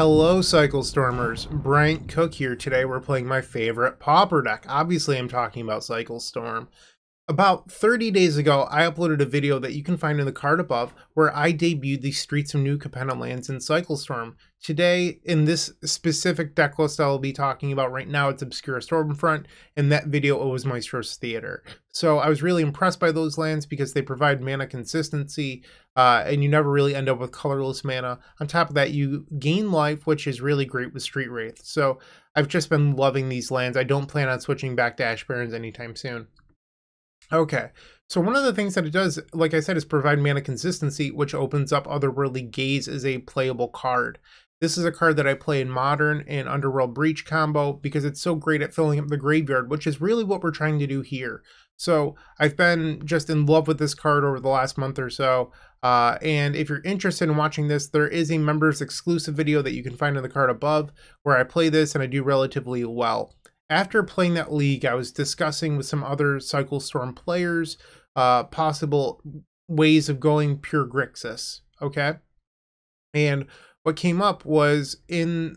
Hello Cycle Stormers, Bryant Cook here. Today we're playing my favorite Pauper deck. Obviously I'm talking about Cycle Storm. About 30 days ago, I uploaded a video that you can find in the card above where I debuted the Streets of New Capenna lands in Cycle Storm. Today, in this specific deck list I'll be talking about right now, it's Obscura Stormfront. and that video, was Maestro's Theater. So I was really impressed by those lands because they provide mana consistency, uh, and you never really end up with colorless mana. On top of that, you gain life, which is really great with Street Wraith. So I've just been loving these lands. I don't plan on switching back to Ash Barrens anytime soon. Okay, so one of the things that it does, like I said, is provide mana consistency, which opens up Otherworldly Gaze as a playable card. This is a card that I play in Modern and Underworld Breach combo because it's so great at filling up the graveyard, which is really what we're trying to do here. So I've been just in love with this card over the last month or so. Uh, and if you're interested in watching this, there is a members exclusive video that you can find in the card above where I play this and I do relatively well after playing that league, I was discussing with some other Cycle Storm players uh, possible ways of going pure Grixis. Okay. And what came up was in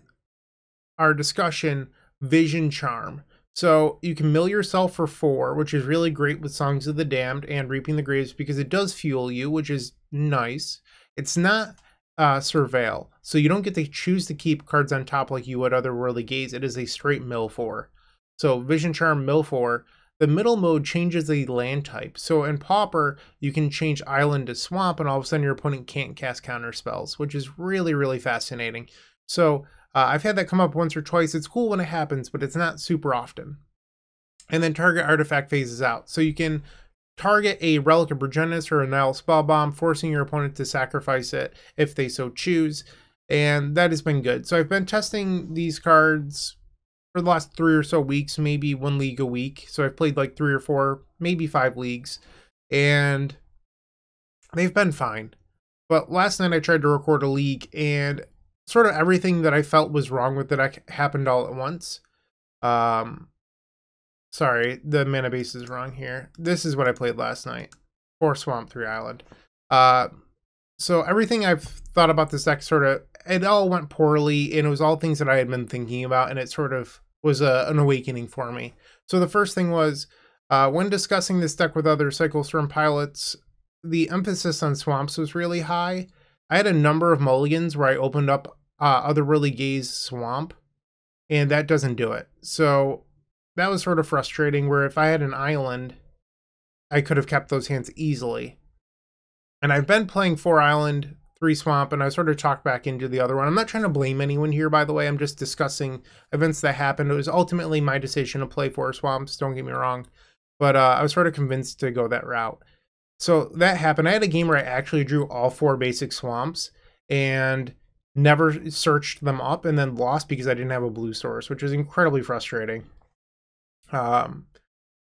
our discussion, Vision Charm. So you can mill yourself for four, which is really great with Songs of the Damned and Reaping the Graves because it does fuel you, which is nice. It's not uh, Surveil, so you don't get to choose to keep cards on top like you would Otherworldly Gaze. It is a straight mill four. So Vision Charm Milfour, the middle mode changes the land type. So in Pauper, you can change Island to Swamp, and all of a sudden your opponent can't cast counter spells, which is really, really fascinating. So uh, I've had that come up once or twice. It's cool when it happens, but it's not super often. And then target artifact phases out. So you can target a Relic of Progenitus or a Nihil Spellbomb, forcing your opponent to sacrifice it if they so choose. And that has been good. So I've been testing these cards for the last three or so weeks, maybe one league a week. So I've played like three or four, maybe five leagues, and they've been fine. But last night I tried to record a league, and sort of everything that I felt was wrong with it happened all at once. Um, sorry, the mana base is wrong here. This is what I played last night for Swamp Three Island. Uh, so everything I've thought about this deck sort of it all went poorly, and it was all things that I had been thinking about, and it sort of was a, an awakening for me. So the first thing was uh, when discussing this deck with other Cycle Storm pilots, the emphasis on swamps was really high. I had a number of mulligans where I opened up uh, really Gaze swamp, and that doesn't do it. So that was sort of frustrating. Where if I had an island, I could have kept those hands easily. And I've been playing four island three swamp and i sort of talked back into the other one i'm not trying to blame anyone here by the way i'm just discussing events that happened it was ultimately my decision to play four swamps don't get me wrong but uh, i was sort of convinced to go that route so that happened i had a game where i actually drew all four basic swamps and never searched them up and then lost because i didn't have a blue source which was incredibly frustrating um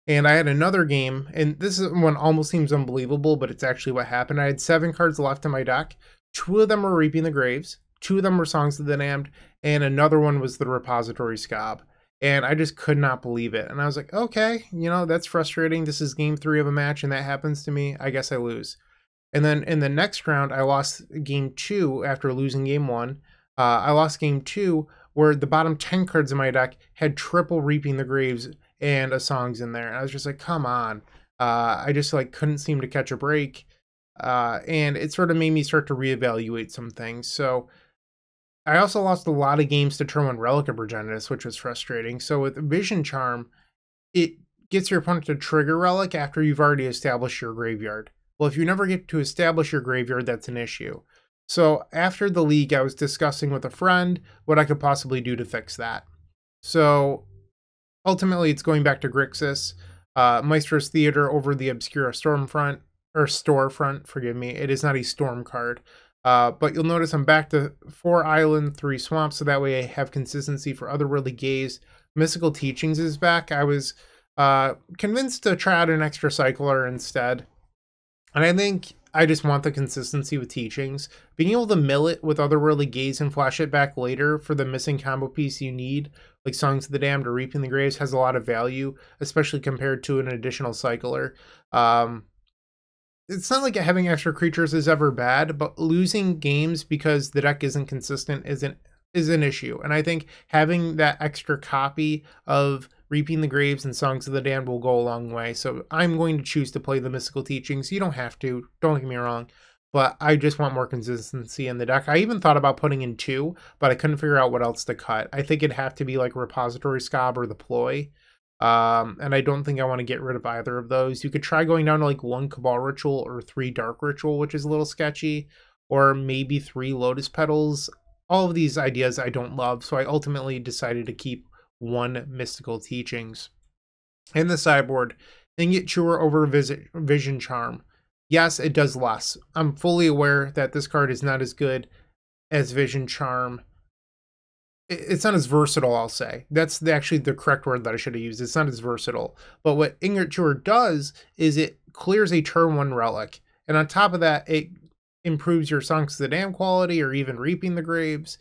and I had another game, and this is one almost seems unbelievable, but it's actually what happened. I had seven cards left in my deck. Two of them were Reaping the Graves, two of them were Songs of the Damned, and another one was the Repository Skaab. And I just could not believe it. And I was like, okay, you know, that's frustrating. This is game three of a match, and that happens to me. I guess I lose. And then in the next round, I lost game two after losing game one. Uh, I lost game two, where the bottom 10 cards in my deck had triple Reaping the Graves and a Songs in there. And I was just like, come on. Uh, I just like couldn't seem to catch a break uh, and it sort of made me start to reevaluate some things. So I also lost a lot of games to Turn One Relic of Progenitus, which was frustrating. So with Vision Charm, it gets your opponent to trigger Relic after you've already established your graveyard. Well, if you never get to establish your graveyard, that's an issue. So after the league, I was discussing with a friend what I could possibly do to fix that. So ultimately, it's going back to Grixis, uh, Maestro's Theater over the Obscura Stormfront, or storefront, forgive me. It is not a storm card. Uh, but you'll notice I'm back to four island, three swamps, so that way I have consistency for Otherworldly Gaze. Mystical Teachings is back. I was uh, convinced to try out an extra cycler instead. And I think I just want the consistency with teachings. Being able to mill it with Otherworldly Gaze and flash it back later for the missing combo piece you need, like Songs of the Damned or Reaping the Graves, has a lot of value, especially compared to an additional cycler. Um, it's not like having extra creatures is ever bad, but losing games because the deck isn't consistent isn't is an issue. And I think having that extra copy of Reaping the Graves and Songs of the Damned will go a long way. So I'm going to choose to play the Mystical Teachings. You don't have to, don't get me wrong, but I just want more consistency in the deck. I even thought about putting in two, but I couldn't figure out what else to cut. I think it'd have to be like Repository Skaab or the Ploy. Um, and I don't think I want to get rid of either of those. You could try going down to like one Cabal Ritual or three Dark Ritual, which is a little sketchy, or maybe three Lotus Petals all of these ideas I don't love, so I ultimately decided to keep one mystical teachings. In the sideboard, Ingot Chewer over Visit, Vision Charm. Yes, it does less. I'm fully aware that this card is not as good as Vision Charm. It's not as versatile, I'll say. That's actually the correct word that I should have used. It's not as versatile. But what Chewer does is it clears a turn one relic. And on top of that, it improves your Songs to the Damned quality or even Reaping the Graves.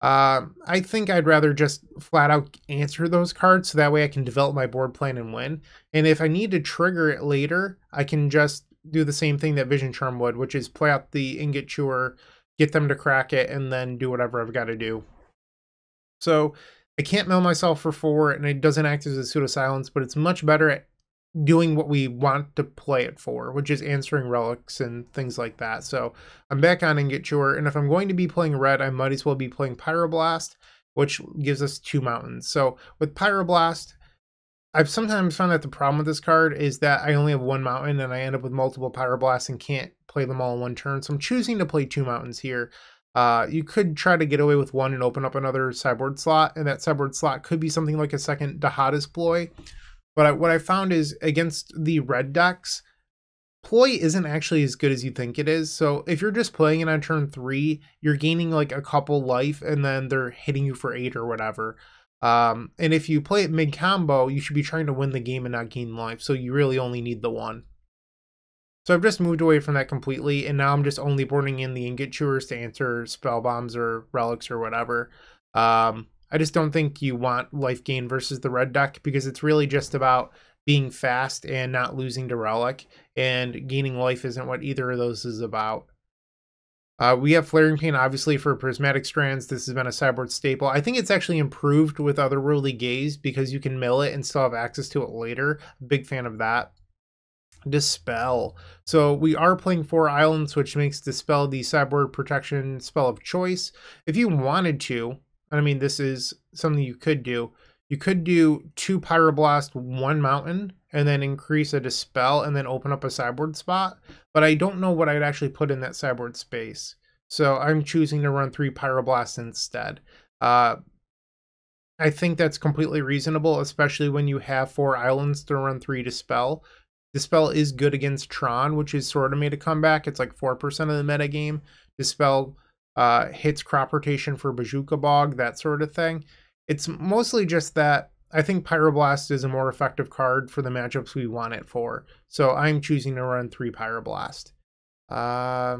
Uh, I think I'd rather just flat out answer those cards so that way I can develop my board plan and win. And if I need to trigger it later, I can just do the same thing that Vision Charm would, which is play out the Ingot Chewer, get them to crack it, and then do whatever I've got to do. So I can't mill myself for four, and it doesn't act as a pseudo silence, but it's much better at doing what we want to play it for, which is answering relics and things like that. So I'm back on Chewer, and if I'm going to be playing red, I might as well be playing Pyroblast, which gives us two mountains. So with Pyroblast, I've sometimes found that the problem with this card is that I only have one mountain and I end up with multiple Pyroblasts and can't play them all in one turn. So I'm choosing to play two mountains here. Uh, you could try to get away with one and open up another sideboard slot, and that sideboard slot could be something like a second Dihada's Ploy, but I, what I found is against the red decks, ploy isn't actually as good as you think it is. So if you're just playing it on turn three, you're gaining like a couple life and then they're hitting you for eight or whatever. Um, and if you play it mid combo, you should be trying to win the game and not gain life. So you really only need the one. So I've just moved away from that completely, and now I'm just only boarding in the ingot chewers to answer spell bombs or relics or whatever. Um, I just don't think you want life gain versus the red deck because it's really just about being fast and not losing to relic, and gaining life isn't what either of those is about. Uh, we have Flaring Pain, obviously, for Prismatic Strands. This has been a sideboard staple. I think it's actually improved with Otherworldly Gaze because you can mill it and still have access to it later. Big fan of that. Dispel. So we are playing four islands, which makes Dispel the sideboard protection spell of choice. If you wanted to, I mean, this is something you could do. You could do two Pyroblast, one Mountain, and then increase a Dispel, and then open up a sideboard spot. But I don't know what I'd actually put in that sideboard space. So I'm choosing to run three Pyroblasts instead. Uh, I think that's completely reasonable, especially when you have four islands to run three Dispel. Dispel is good against Tron, which is sort of made a comeback. It's like 4% of the meta game. Dispel uh, hits crop rotation for Bojuka Bog, that sort of thing. It's mostly just that I think Pyroblast is a more effective card for the matchups we want it for. So I'm choosing to run three Pyroblast. Uh,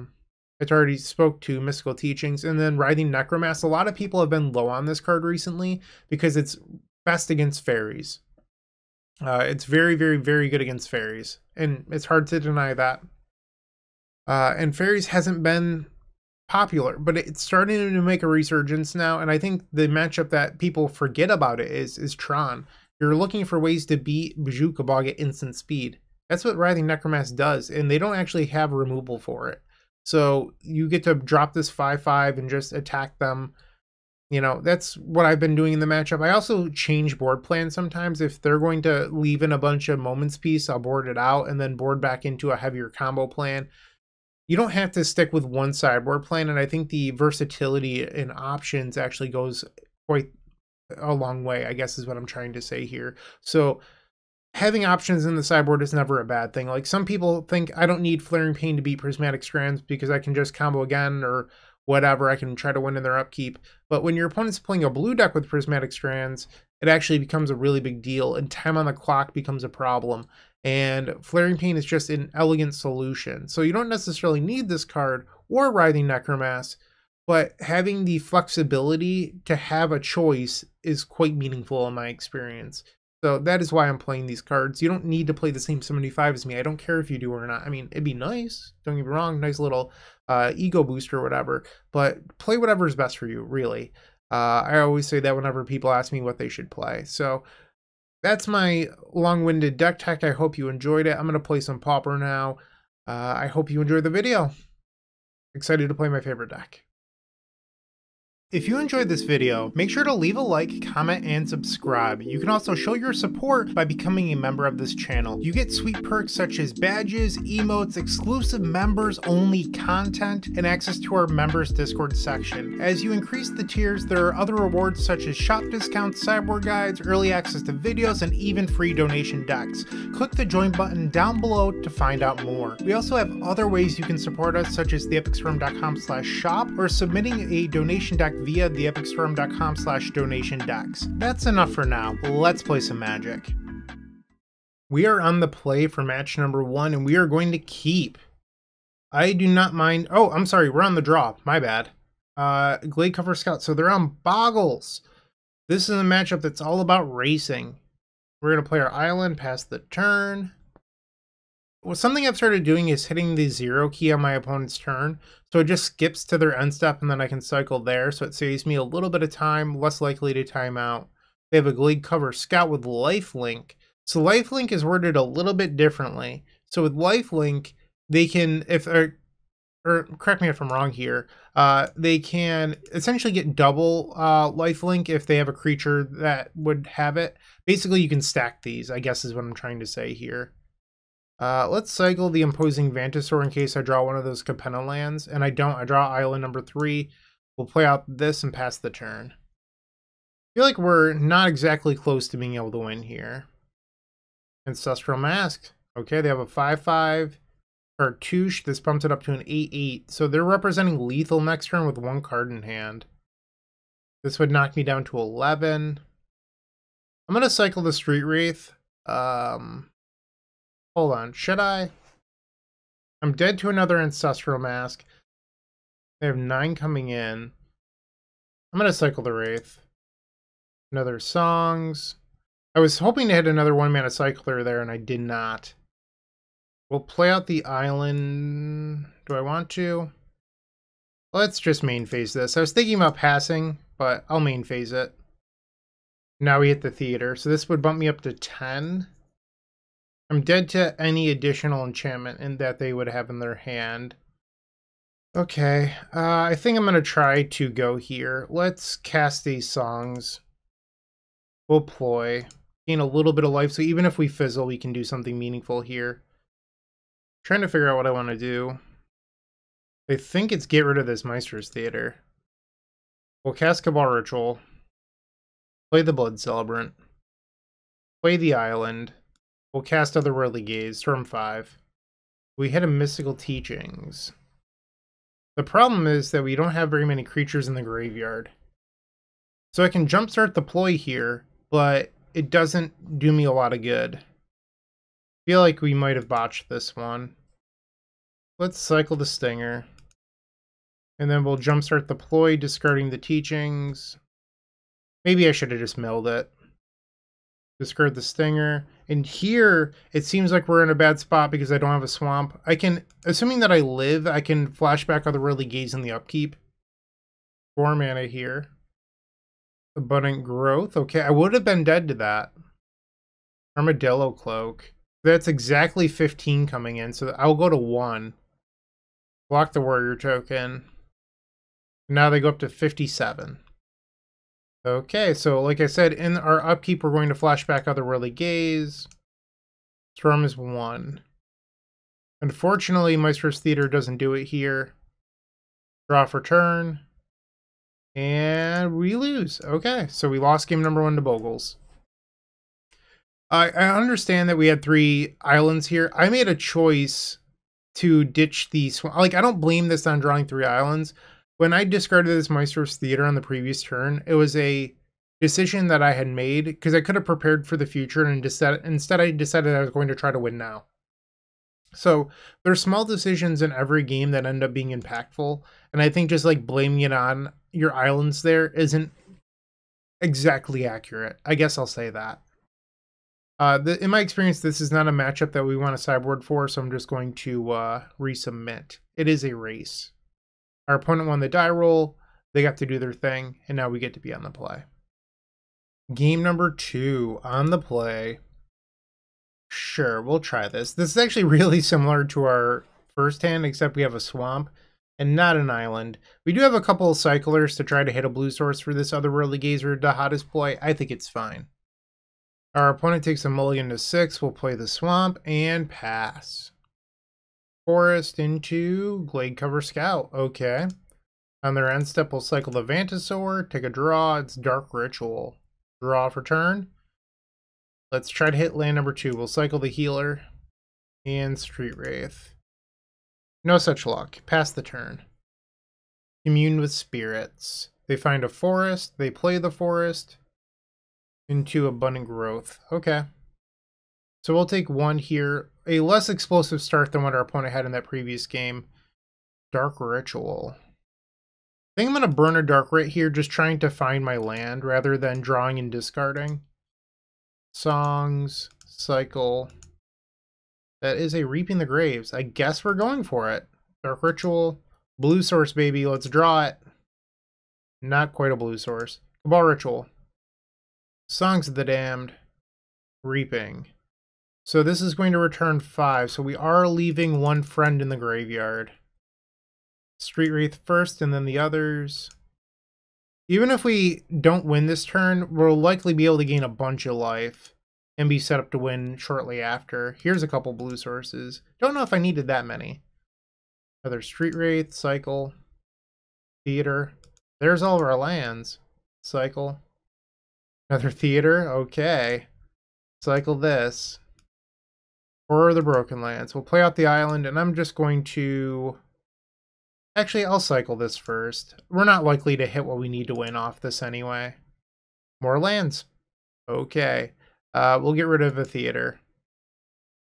it's already spoke to Mystical Teachings. And then Writhing Necromass. A lot of people have been low on this card recently because it's best against fairies. Uh, it's very, very, very good against fairies. And it's hard to deny that. Uh, and fairies hasn't been popular, but it's starting to make a resurgence now. And I think the matchup that people forget about it is is Tron. You're looking for ways to beat Bojuka Bog at instant speed. That's what Writhing Necromass does, and they don't actually have removal for it. So you get to drop this 5-5 and just attack them. You know, that's what I've been doing in the matchup. I also change board plans sometimes. If they're going to leave in a bunch of Moment's Peace, I'll board it out and then board back into a heavier combo plan you don't have to stick with one sideboard plan and i think the versatility in options actually goes quite a long way i guess is what i'm trying to say here so having options in the sideboard is never a bad thing like some people think i don't need flaring pain to beat prismatic strands because i can just combo again or whatever i can try to win in their upkeep but when your opponent's playing a blue deck with prismatic strands it actually becomes a really big deal and time on the clock becomes a problem and Flaring Pain is just an elegant solution. So you don't necessarily need this card or Writhing Necromass, but having the flexibility to have a choice is quite meaningful in my experience. So that is why I'm playing these cards. You don't need to play the same 75 as me. I don't care if you do or not. I mean, it'd be nice. Don't get me wrong. Nice little uh, ego booster or whatever. But play whatever is best for you, really. Uh, I always say that whenever people ask me what they should play. So that's my long-winded deck tech. I hope you enjoyed it. I'm going to play some Pauper now. Uh, I hope you enjoyed the video. Excited to play my favorite deck. If you enjoyed this video, make sure to leave a like, comment, and subscribe. You can also show your support by becoming a member of this channel. You get sweet perks such as badges, emotes, exclusive members only content, and access to our members Discord section. As you increase the tiers, there are other rewards such as shop discounts, sideboard guides, early access to videos, and even free donation decks. Click the join button down below to find out more. We also have other ways you can support us such as theepicstorm.com slash shop or submitting a donation deck via theepicstorm.com slash donation decks. That's enough for now. Let's play some Magic. We are on the play for match number one, and we are going to keep. I do not mind. Oh, I'm sorry. We're on the draw. My bad. Uh, Gladecover Scout. So they're on Bogles. This is a matchup that's all about racing. We're going to play our island, pass the turn well, something I've started doing is hitting the zero key on my opponent's turn. So it just skips to their end step and then I can cycle there. So it saves me a little bit of time, less likely to time out. They have a Gladecover Scout with lifelink. So lifelink is worded a little bit differently. So with lifelink, they can, if or, or correct me if I'm wrong here, uh, they can essentially get double uh, lifelink if they have a creature that would have it. Basically, you can stack these, I guess is what I'm trying to say here. Uh, let's cycle the Imposing Vantasaur in case I draw one of those Capenna lands. And I don't. I draw island number three. We'll play out this and pass the turn. I feel like we're not exactly close to being able to win here. Ancestral Mask. Okay, they have a 5-5 Cartouche. This bumps it up to an 8-8. So they're representing lethal next turn with one card in hand. This would knock me down to 11. I'm going to cycle the Street Wraith. Um, Hold on, should I? I'm dead to another Ancestral Mask. They have nine coming in. I'm going to cycle the Wraith. Another Songs. I was hoping to hit another one-mana cycler there, and I did not. We'll play out the island. Do I want to? Let's just main phase this. I was thinking about passing, but I'll main phase it. Now we hit the theater. So this would bump me up to 10. I'm dead to any additional enchantment in that they would have in their hand. Okay, uh, I think I'm going to try to go here. Let's cast these songs. We'll ploy. Gain a little bit of life, so even if we fizzle, we can do something meaningful here. trying to figure out what I want to do. I think it's get rid of this Maestro's Theater. We'll cast Cabal Ritual. Play the Blood Celebrant. Play the Island. We'll cast Otherworldly Gaze, turn 5. We hit a Mystical Teachings. The problem is that we don't have very many creatures in the graveyard. So I can jumpstart the ploy here, but it doesn't do me a lot of good. Feel like we might have botched this one. Let's cycle the Stinger. And then we'll jumpstart the ploy, discarding the teachings. Maybe I should have just milled it discard the stinger. And here, it seems like we're in a bad spot because I don't have a swamp. I can, assuming that I live, I can flashback Otherworldly Gaze in the upkeep. Four mana here. Abundant growth. Okay, I would have been dead to that. Armadillo Cloak. That's exactly 15 coming in, so I'll go to 1. Block the warrior token. Now they go up to 57. Okay, so like I said, in our upkeep, we're going to flashback Otherworldly Gaze. Storm is one. Unfortunately, Maestros Theater doesn't do it here. Draw for turn. And we lose. Okay, so we lost game number one to Bogles. I, I understand that we had three islands here. I made a choice to ditch the... Like, I don't blame this on drawing three islands when I discarded this Maestros Theater on the previous turn, it was a decision that I had made because I could have prepared for the future and instead, instead I decided I was going to try to win now. So there's small decisions in every game that end up being impactful, and I think just like blaming it on your islands there isn't exactly accurate. I guess I'll say that. Uh, the, in my experience, this is not a matchup that we want to sideboard for, so I'm just going to uh, resubmit. It is a race. Our opponent won the die roll. They got to do their thing, and now we get to be on the play. Game number two on the play. Sure, we'll try this. This is actually really similar to our first hand, except we have a swamp and not an island. We do have a couple of cyclers to try to hit a blue source for this otherworldly gazer Dihada's ploy. I think it's fine. Our opponent takes a mulligan to six. We'll play the swamp and pass. Forest into Gladecover Scout. Okay. On their end step, we'll cycle the Vantasaur, take a draw. It's Dark Ritual. Draw for turn. Let's try to hit land number two. We'll cycle the Healer and Street Wraith. No such luck. Pass the turn. Commune with spirits. They find a forest. They play the forest into abundant growth. Okay. So we'll take one here. A less explosive start than what our opponent had in that previous game. Dark Ritual. I think I'm going to burn a Dark Rit here, just trying to find my land rather than drawing and discarding. Songs, Cycle, that is a Reaping the Graves. I guess we're going for it. Dark Ritual. Blue source, baby. Let's draw it. Not quite a blue source. Cabal Ritual. Songs of the Damned. Reaping. So this is going to return five. So we are leaving one friend in the graveyard. Street Wraith first and then the others. Even if we don't win this turn, we'll likely be able to gain a bunch of life and be set up to win shortly after. Here's a couple blue sources. Don't know if I needed that many. Another Street Wraith, Cycle, Theater. There's all of our lands. Cycle. Another Theater, okay. Cycle this. Or the Broken Lands. We'll play out the island, and I'm just going to... Actually, I'll cycle this first. We're not likely to hit what we need to win off this anyway. More lands. Okay. Uh, we'll get rid of a theater.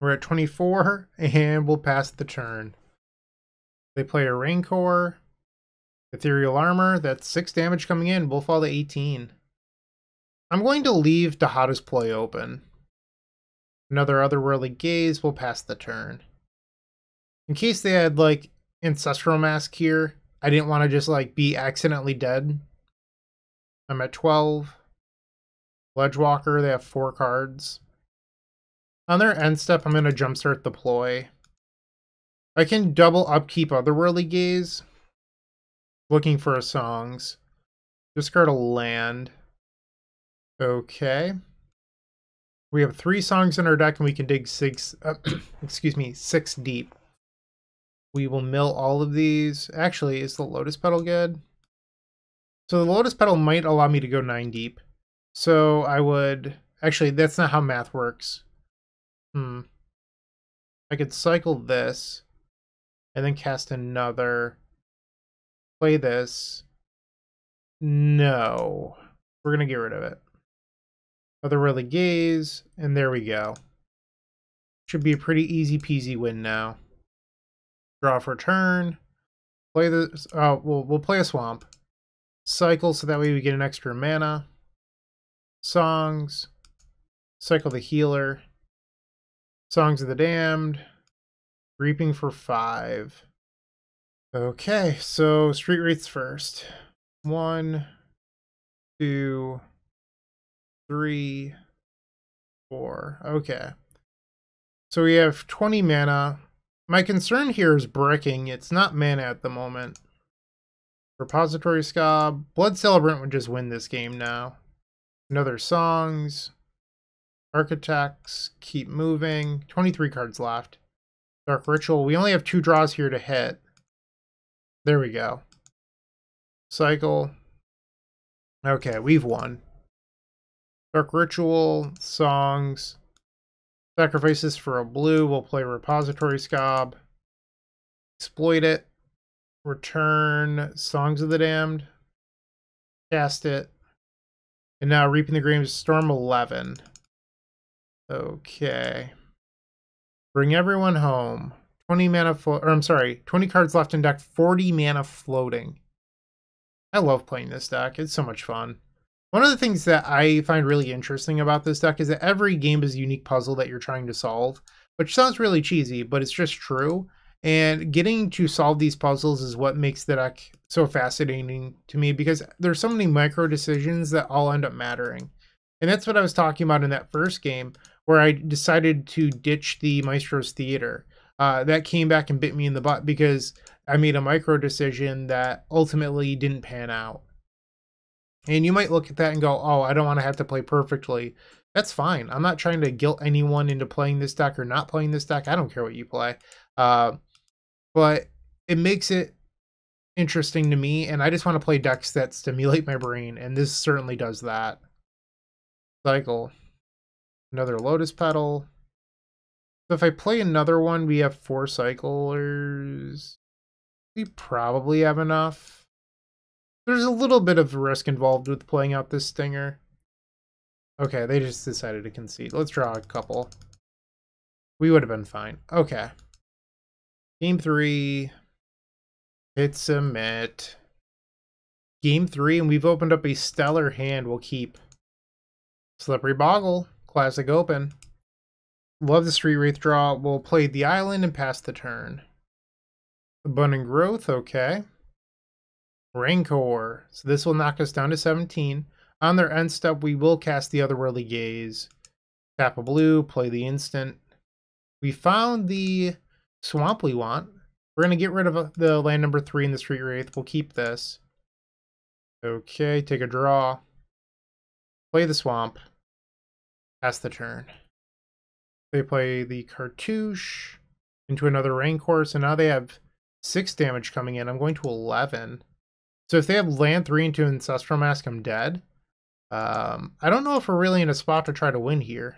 We're at 24, and we'll pass the turn. They play a Rancor, Ethereal Armor, that's 6 damage coming in, we'll fall to 18. I'm going to leave Dihada's ploy open. Another Otherworldly Gaze, we'll pass the turn. In case they had, like, Ancestral Mask here, I didn't want to just, like, be accidentally dead. I'm at 12. Ledgewalker, they have four cards. On their end step, I'm going to jumpstart the ploy. I can double upkeep Otherworldly Gaze. Looking for a songs. Discard a land. Okay. We have three songs in our deck and we can dig six, uh, excuse me, six deep. We will mill all of these. Actually, is the Lotus Petal good? So the Lotus Petal might allow me to go nine deep. So I would actually that's not how math works. Hmm. I could cycle this and then cast another. Play this. No. We're gonna get rid of it. Otherworldly gaze, and there we go. Should be a pretty easy peasy win now. Draw for turn. Play this. Oh, uh, we'll we'll play a swamp. Cycle so that way we get an extra mana songs, cycle the healer, songs of the damned, reaping for five. Okay, so street wraiths first. One, two, three, four. Okay. So we have 20 mana. My concern here is bricking. It's not mana at the moment. Repository Skaab. Blood Celebrant would just win this game now. Another songs. Architects. Keep moving. 23 cards left. Dark Ritual. We only have two draws here to hit. There we go. Cycle. Okay, we've won. Dark Ritual. Songs. Sacrifices for a blue. We'll play Repository Skaab. Exploit it. Return Songs of the Damned. Cast it. And now Reaping the Graves, Storm 11. Okay. Bring everyone home. 20 mana, or I'm sorry, 20 cards left in deck, 40 mana floating. I love playing this deck. It's so much fun. One of the things that I find really interesting about this deck is that every game is a unique puzzle that you're trying to solve, which sounds really cheesy, but it's just true. And getting to solve these puzzles is what makes the deck so fascinating to me because there's so many micro decisions that all end up mattering. And that's what I was talking about in that first game where I decided to ditch the Maestro's Theater. Uh, that came back and bit me in the butt because I made a micro decision that ultimately didn't pan out. And you might look at that and go, oh, I don't want to have to play perfectly. That's fine. I'm not trying to guilt anyone into playing this deck or not playing this deck. I don't care what you play. Uh, but it makes it interesting to me, and I just want to play decks that stimulate my brain, and this certainly does that. Cycle. Another Lotus Petal. So if I play another one, we have four cyclers. We probably have enough. There's a little bit of risk involved with playing out this stinger. Okay, they just decided to concede. Let's draw a couple. We would have been fine. Okay. Game three. Hit submit. Game three, and we've opened up a stellar hand we'll keep. Slippery Bogle, Classic Open. Love the Street Wraith draw. We'll play the island and pass the turn. Abundant Growth, okay. Rancor. So this will knock us down to 17. On their end step, we will cast the Otherworldly Gaze. Tap a blue, play the instant. We found the swamp we want. We're going to get rid of uh, the land number three in the Street Wraith. We'll keep this. Okay, take a draw. Play the swamp. Pass the turn. They play the Cartouche into another Rancor, so now they have six damage coming in. I'm going to 11. So if they have land three into Ancestral Mask, I'm dead. Um, I don't know if we're really in a spot to try to win here.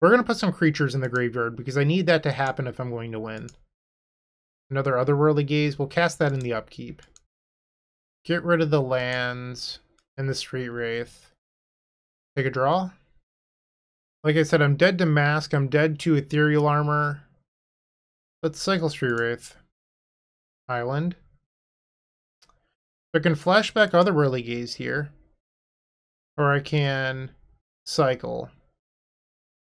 We're going to put some creatures in the graveyard because I need that to happen if I'm going to win. Another Otherworldly Gaze. We'll cast that in the upkeep. Get rid of the lands and the Street Wraith. Take a draw. Like I said, I'm dead to Mask. I'm dead to Ethereal Armor. Let's cycle Street Wraith. Island. I can flashback other Otherworldly Gaze here. Or I can cycle.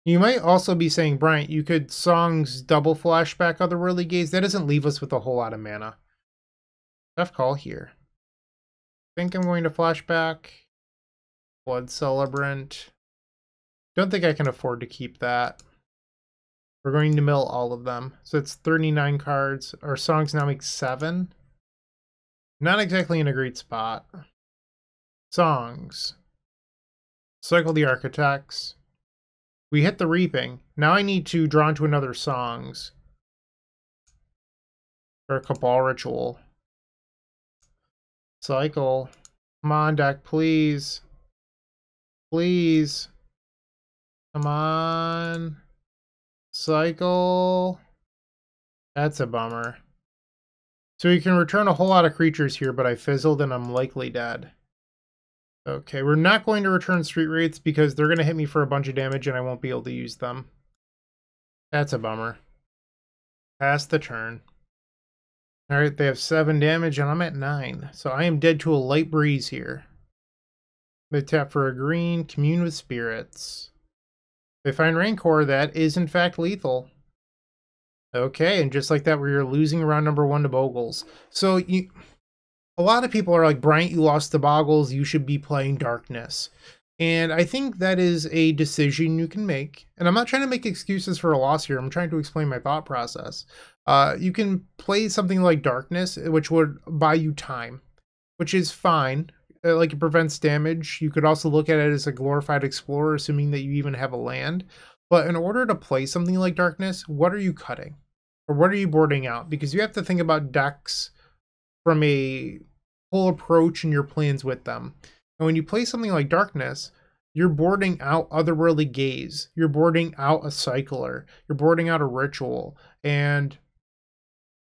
You might also be saying, Bryant, you could songs double flashback other Otherworldly Gaze. That doesn't leave us with a whole lot of mana. Tough call here. think I'm going to flashback. Blood Celebrant. Don't think I can afford to keep that. We're going to mill all of them. So it's 39 cards. Our songs now make 7. Not exactly in a great spot. Songs. Cycle the Architects. We hit the Reaping. Now I need to draw into another Songs. Or Cabal Ritual. Cycle. Come on, deck, please. Please. Come on. Cycle. That's a bummer. So you can return a whole lot of creatures here, but I fizzled and I'm likely dead. Okay, we're not going to return Street Wraiths because they're going to hit me for a bunch of damage and I won't be able to use them. That's a bummer. Pass the turn. Alright, they have 7 damage and I'm at 9. So I am dead to a light breeze here. They tap for a green, commune with spirits. They find Rancor that is in fact lethal. Okay, and just like that, we're losing round number one to Bogles. So you, a lot of people are like, Bryant, you lost to Bogles, you should be playing Darkness. And I think that is a decision you can make. And I'm not trying to make excuses for a loss here. I'm trying to explain my thought process. Uh, you can play something like Darkness, which would buy you time, which is fine. Uh, like it prevents damage. You could also look at it as a glorified explorer, assuming that you even have a land. But in order to play something like Darkness, what are you cutting? Or what are you boarding out? Because you have to think about decks from a whole approach and your plans with them. And when you play something like Darkness, you're boarding out Otherworldly Gaze. You're boarding out a Cycler. You're boarding out a Ritual. And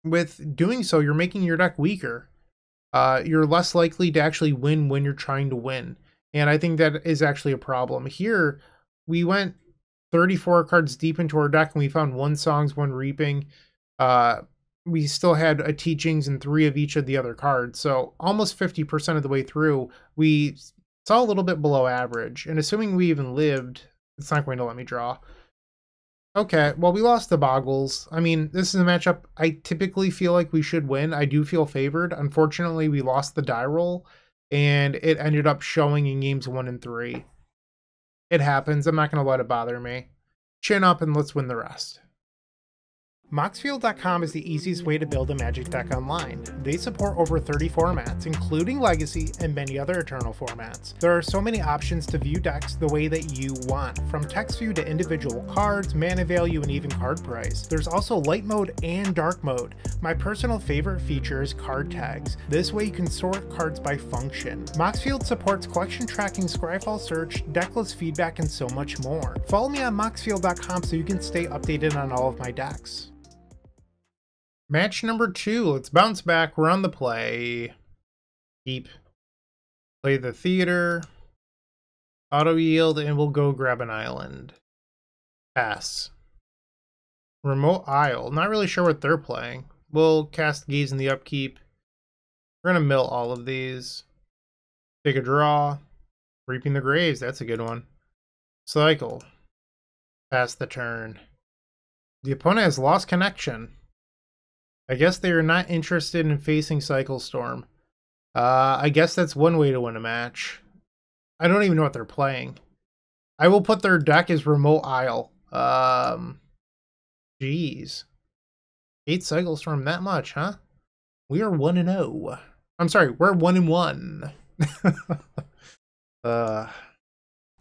with doing so, you're making your deck weaker uh, you're less likely to actually win when you're trying to win. And I think that is actually a problem. Here, we went 34 cards deep into our deck and we found one Songs, one Reaping. Uh, we still had a Teachings and three of each of the other cards. So almost 50% of the way through, we saw a little bit below average. And assuming we even lived, it's not going to let me draw. Okay, well, we lost the Bogles. I mean, this is a matchup I typically feel like we should win. I do feel favored. Unfortunately, we lost the die roll, and it ended up showing in games one and three. It happens. I'm not going to let it bother me. Chin up and let's win the rest. Moxfield.com is the easiest way to build a Magic deck online. They support over 30 formats, including Legacy and many other Eternal formats. There are so many options to view decks the way that you want, from text view to individual cards, mana value, and even card price. There's also light mode and dark mode. My personal favorite feature is card tags. This way you can sort cards by function. Moxfield supports collection tracking, Scryfall search, decklist feedback, and so much more. Follow me on Moxfield.com so you can stay updated on all of my decks. Match number two. Let's bounce back, run the play. Keep. Play the theater. Auto yield, and we'll go grab an island. Pass. Remote Isle. Not really sure what they're playing. We'll cast Gaze in the upkeep. We're going to mill all of these. Take a draw. Reaping the Graves. That's a good one. Cycle. Pass the turn. The opponent has lost connection. I guess they are not interested in facing Cycle Storm. Uh, I guess that's one way to win a match. I don't even know what they're playing. I will put their deck as Remote Isle. Um, jeez. Hate Cycle Storm that much, huh? We are 1 and 0. I'm sorry, we're 1 and 1. uh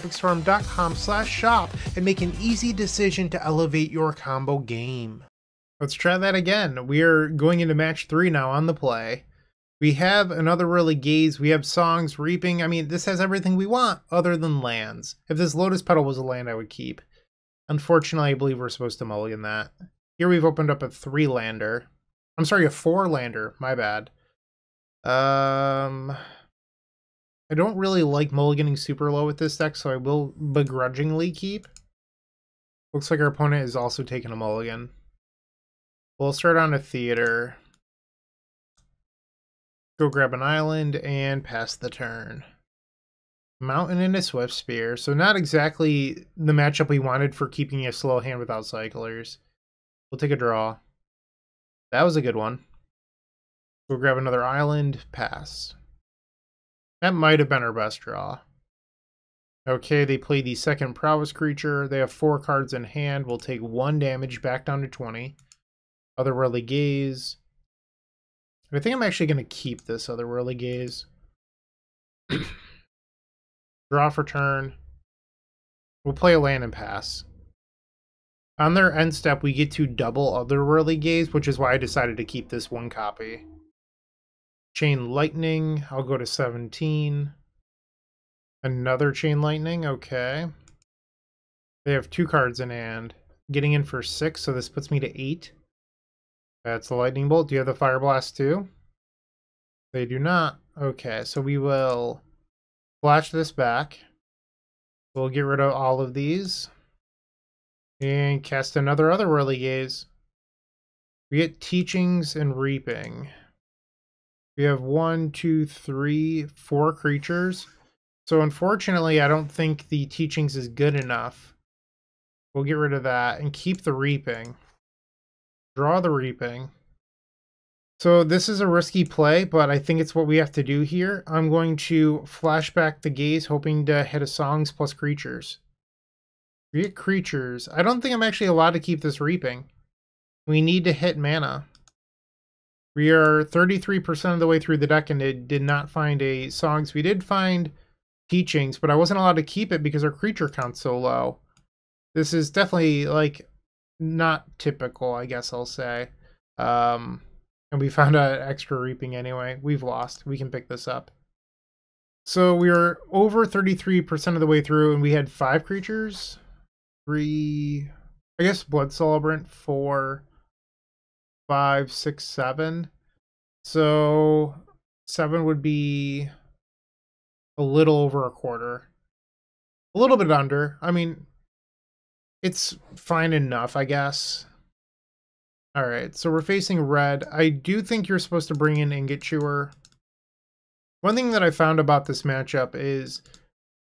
epicstorm.com slash shop and make an easy decision to elevate your combo game. Let's try that again. We are going into match three now on the play. We have another really gaze. We have songs, reaping. I mean, this has everything we want other than lands. If this Lotus Petal was a land, I would keep. Unfortunately, I believe we're supposed to mulligan that. Here we've opened up a three lander. I'm sorry, a four lander. My bad. Um, I don't really like mulliganing super low with this deck, so I will begrudgingly keep. Looks like our opponent is also taking a mulligan. We'll start on a theater. Go grab an island and pass the turn. Mountain and a Swiftspear. So not exactly the matchup we wanted for keeping a slow hand without cyclers. We'll take a draw. That was a good one. We'll grab another island, pass. That might have been our best draw. Okay, they play the second prowess creature. They have four cards in hand. We'll take one damage back down to 20. Otherworldly Gaze. I think I'm actually going to keep this Otherworldly Gaze. Draw for turn. We'll play a land and pass. On their end step, we get to double Otherworldly Gaze, which is why I decided to keep this one copy. Chain Lightning, I'll go to 17. Another Chain Lightning, okay. They have two cards in hand. Getting in for six, so this puts me to eight. That's the Lightning Bolt. Do you have the Fireblast too? They do not. Okay, so we will flash this back. We'll get rid of all of these. And cast another Otherworldly Gaze. We get Teachings and Reaping. We have one, two, three, four creatures. So unfortunately, I don't think the teachings is good enough. We'll get rid of that and keep the reaping. Draw the reaping. So this is a risky play, but I think it's what we have to do here. I'm going to flashback the gaze, hoping to hit a songs plus creatures. Get creatures. I don't think I'm actually allowed to keep this reaping. We need to hit mana. We are 33% of the way through the deck and it did not find a songs. We did find teachings, but I wasn't allowed to keep it because our creature count's so low. This is definitely like not typical, I guess I'll say. Um, and we found an extra reaping anyway. We've lost. We can pick this up. So we are over 33% of the way through and we had five creatures. Three. I guess Blood Celebrant four, five, six, seven. So seven would be a little over a quarter. A little bit under. I mean, it's fine enough, I guess. All right, so we're facing red. I do think you're supposed to bring in Ingot Chewer. One thing that I found about this matchup is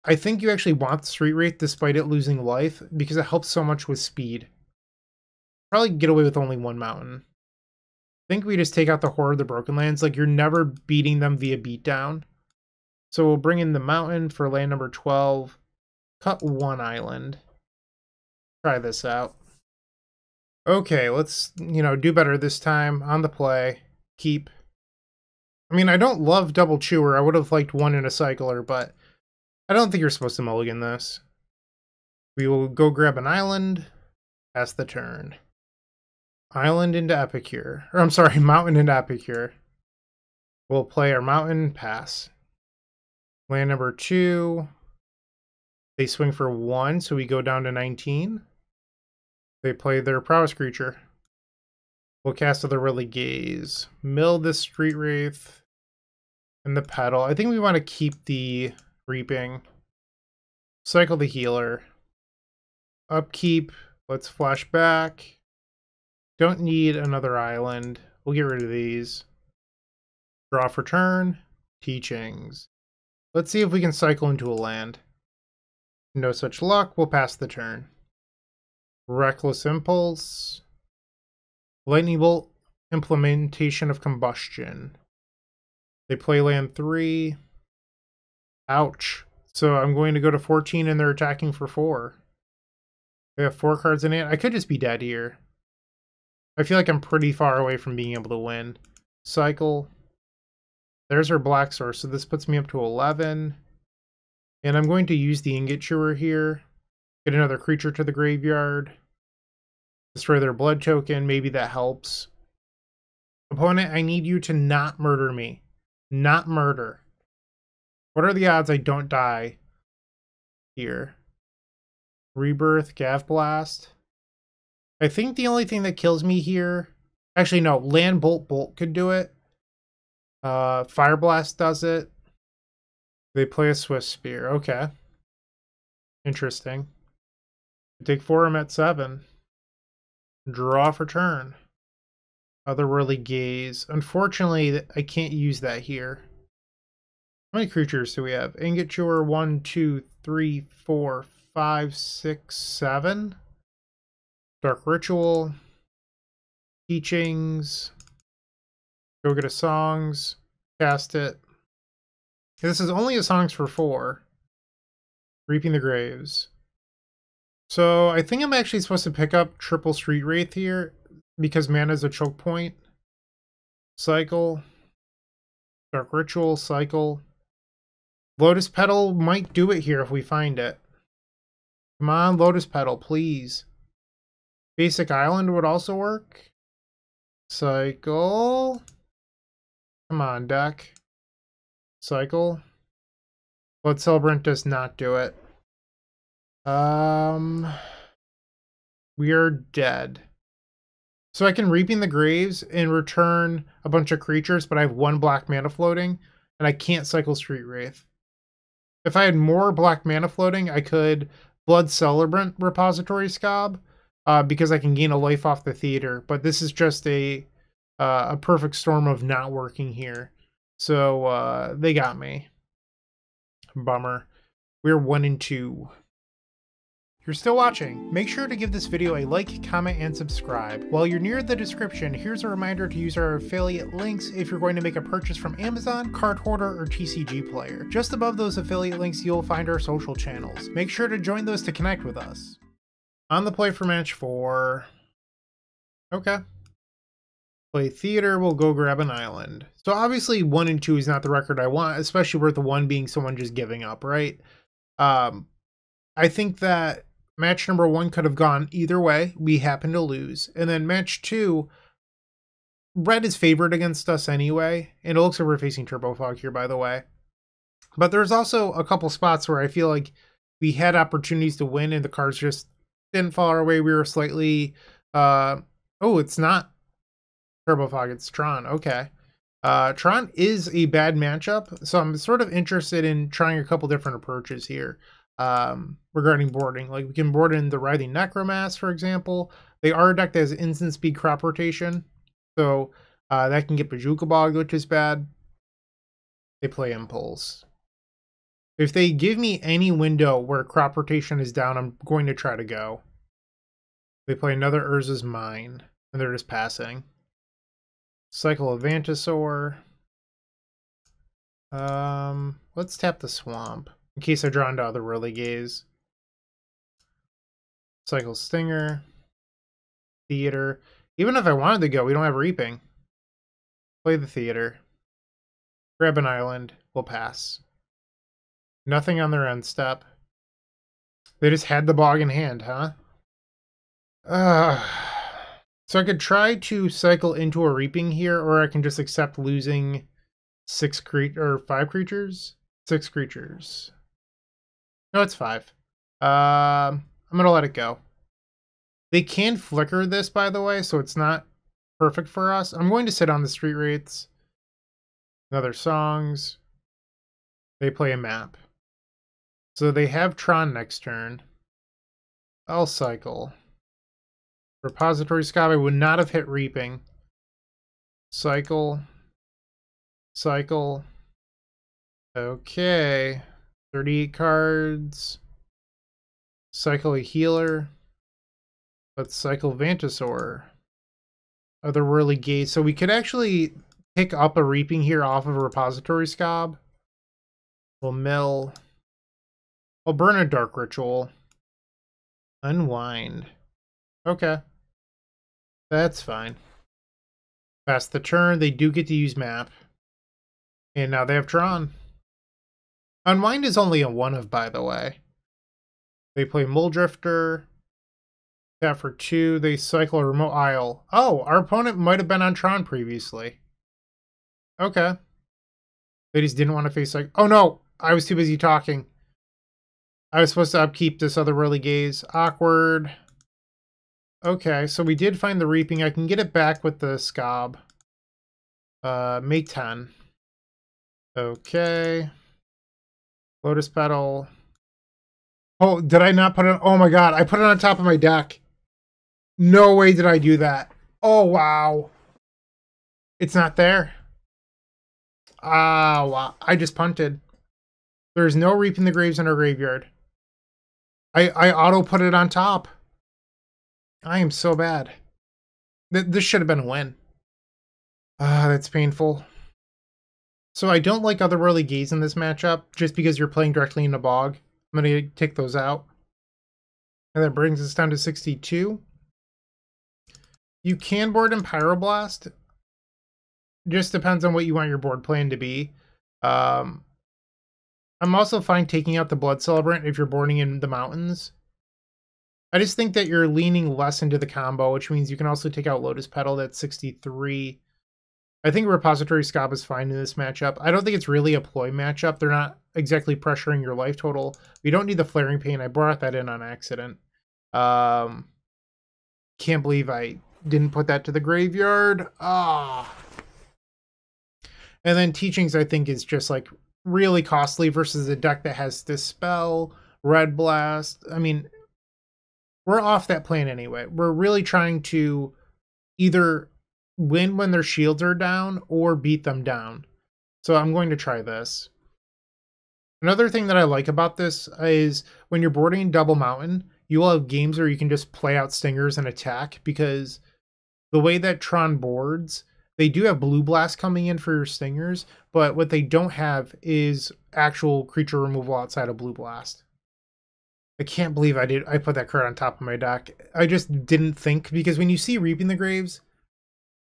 I think you actually want the Street Wraith despite it losing life because it helps so much with speed. Probably get away with only one mountain. I think we just take out the Horror of the Broken Lands. Like, you're never beating them via beatdown. So we'll bring in the mountain for land number 12. Cut one island. Try this out. Okay, let's, you know, do better this time. On the play. Keep. I mean, I don't love Double Chewer. I would have liked one in a cycler, but I don't think you're supposed to mulligan this. We will go grab an island. Pass the turn. Island into Epicure. Or I'm sorry, mountain into Epicure. We'll play our mountain, pass. Land number two. They swing for one, so we go down to 19. They play their prowess creature. We'll cast Otherworldly Gaze. Mill this Street Wraith. And the Petal. I think we want to keep the Reaping. Cycle the healer. Upkeep. Let's flash back. Don't need another island. We'll get rid of these. Draw for turn. Teachings. Let's see if we can cycle into a land. No such luck. We'll pass the turn. Reckless Impulse. Lightning Bolt. Implement of Combustion. They play land 3. Ouch. So I'm going to go to 14 and they're attacking for 4. They have 4 cards in it. I could just be dead here. I feel like I'm pretty far away from being able to win. Cycle. There's our black source, so this puts me up to 11. And I'm going to use the Ingot Chewer here. Get another creature to the graveyard. Destroy their blood token. Maybe that helps. Opponent, I need you to not murder me. Not murder. What are the odds I don't die here? Rebirth, Gav Blast. I think the only thing that kills me here... Actually, no. Land Bolt Bolt could do it. Uh, Fireblast does it. They play a Swiftspear. Okay. Interesting. Take four, I'm at seven. Draw for turn. Otherworldly Gaze. Unfortunately, I can't use that here. How many creatures do we have? Chewer, one, two, three, four, five, six, seven. Dark Ritual. Teachings. Go get a songs. Cast it. This is only a songs for four. Reaping the Graves. So I think I'm actually supposed to pick up triple Street Wraith here because mana is a choke point. Cycle. Dark Ritual, cycle. Lotus Petal might do it here if we find it. Come on, Lotus Petal, please. Basic Island would also work. Cycle. Come on, deck. Cycle. Blood Celebrant does not do it. Um, we are dead. So I can Reaping the Graves and return a bunch of creatures, but I have one black mana floating, and I can't cycle Street Wraith. If I had more black mana floating, I could Blood Celebrant Repository Skaab, uh, because I can gain a life off the theater. But this is just a uh, a perfect storm of not working here. So uh, they got me. Bummer. We're one and two you're still watching, make sure to give this video a like, comment, and subscribe. While you're near the description, here's a reminder to use our affiliate links if you're going to make a purchase from Amazon, Cardhoarder, or TCGplayer. Just above those affiliate links, you'll find our social channels. Make sure to join those to connect with us. On the play for match four. Okay. Play theater, we'll go grab an island. So obviously one and two is not the record I want, especially with the one being someone just giving up, right? Um, I think that match number one could have gone either way. We happen to lose. And then match two, red is favored against us anyway. And it looks like we're facing Turbo Fog here, by the way. But there's also a couple spots where I feel like we had opportunities to win and the cards just didn't fall our way. We were slightly uh oh, it's not Turbo Fog, it's Tron. Okay. Uh Tron is a bad matchup, so I'm sort of interested in trying a couple different approaches here um regarding boarding. Like we can board in the Writhing Necromass, for example. They are a deck that has instant speed crop rotation. So uh that can get Bojuka Bog, which is bad. They play Impulse. If they give me any window where crop rotation is down, I'm going to try to go. They play another Urza's Mine, and they're just passing. Cycle of Vantasaur. Um, let's tap the Swamp, in case I draw into Otherworldly Gaze. Cycle Stinger. Theater. Even if I wanted to go, we don't have Reaping. Play the Theater. Grab an island. We'll pass. Nothing on their end step. They just had the bog in hand, huh? Uh, so I could try to cycle into a reaping here, or I can just accept losing six cre or five creatures? Six creatures. No, it's five. Um, I'm gonna let it go. They can flicker this, by the way, so it's not perfect for us. I'm going to sit on the Street Wraiths. Another songs. They play a map. So they have Tron next turn. I'll cycle. Repository Skaab would not have hit Reaping. Cycle. Cycle. Okay. 38 cards. Cycle a healer. Let's cycle Vantasaur. Otherworldly Gaze. So we could actually pick up a Reaping here off of a Repository Skaab. We'll mill. I'll burn a dark ritual. Unwind. Okay. That's fine. Pass the turn. They do get to use map. And now they have Tron. Unwind is only a one of, by the way. They play Mulldrifter. Tap for two. They cycle a remote isle. Oh, our opponent might have been on Tron previously. Okay. They just didn't want to face like. Oh no! I was too busy talking. I was supposed to upkeep this Otherworldly Gaze. Awkward. Okay, so we did find the Reaping. I can get it back with the Skaab. Uh, May 10. Okay. Lotus Petal. Oh, did I not put it? Oh my god, I put it on top of my deck. No way did I do that. Oh, wow. It's not there. Ah, wow. I just punted. There's no Reaping the Graves in our graveyard. I, I auto put it on top. I am so bad. Th this should have been a win. Ah, that's painful. So I don't like other Otherworldly Gaze in this matchup, just because you're playing directly in the bog. I'm going to take those out. And that brings us down to 62. You can board in Pyroblast. Just depends on what you want your board plan to be. Um, I'm also fine taking out the Blood Celebrant if you're boarding in the mountains. I just think that you're leaning less into the combo, which means you can also take out Lotus Petal, that's 63. I think Repository Skaab is fine in this matchup. I don't think it's really a ploy matchup. They're not exactly pressuring your life total. We don't need the Flaring Pain. I brought that in on accident. Um, can't believe I didn't put that to the graveyard. Ah. And then Teachings, I think, is just like really costly versus a deck that has Dispel, Red Blast. I mean, we're off that plan anyway. We're really trying to either win when their shields are down or beat them down. So I'm going to try this. Another thing that I like about this is when you're boarding Double Mountain, you will have games where you can just play out stingers and attack because the way that Tron boards, they do have Blue Blast coming in for your Stingers, but what they don't have is actual creature removal outside of Blue Blast. I can't believe I did I put that card on top of my deck. I just didn't think because when you see Reaping the Graves,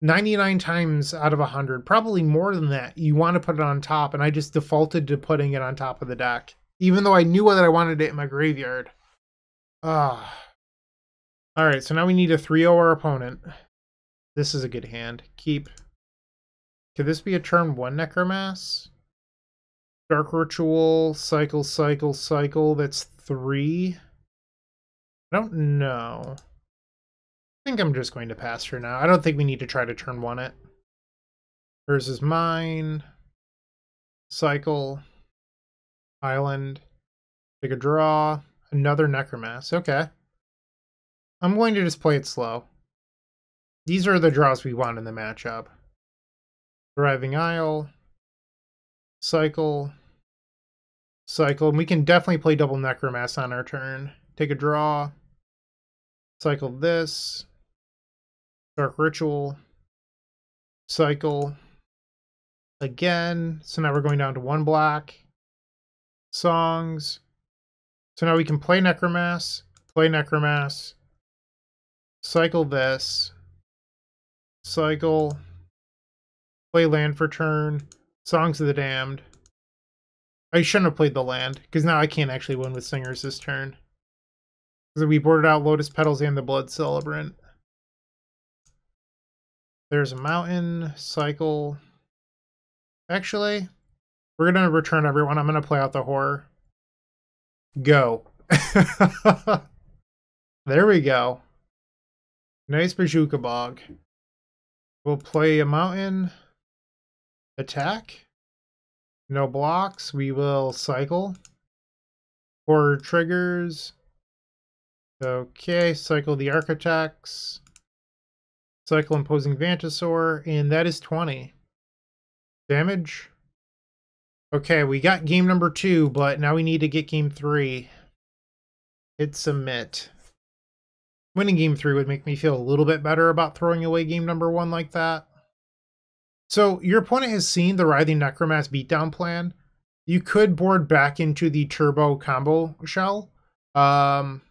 99 times out of 100, probably more than that, you want to put it on top, and I just defaulted to putting it on top of the deck, even though I knew that I wanted it in my graveyard. Ah. Alright, so now we need a 3-0 our opponent. This is a good hand. Keep. Could this be a turn one Necromass? Dark Ritual, cycle, cycle, cycle. That's three. I don't know. I think I'm just going to pass for now. I don't think we need to try to turn one it. Urza's Mine. Cycle. Island. Take a draw. Another Necromass. Okay. I'm going to just play it slow. These are the draws we want in the matchup. Thriving Isle. Cycle. Cycle. And we can definitely play double Necromass on our turn. Take a draw. Cycle this. Dark Ritual. Cycle. Again. So now we're going down to one black. Songs. So now we can play Necromass. Play Necromass. Cycle this. Cycle. Play land for turn. Songs of the Damned. I shouldn't have played the land, because now I can't actually win with Stingers this turn. Because we boarded out Lotus Petals and the Blood Celebrant. There's a mountain, cycle. Actually, we're going to return everyone. I'm going to play out the horror. Go. there we go. Nice Bojuka Bog. We'll play a mountain. Attack. No blocks. We will cycle. Horror triggers. Okay, cycle the architects. Cycle imposing Vantasaur, and that is 20. Damage. Okay, we got game number two, but now we need to get game three. Hit submit. Winning game three would make me feel a little bit better about throwing away game number one like that. So your opponent has seen the Writhing Necromass beatdown plan. You could board back into the turbo combo shell. Um,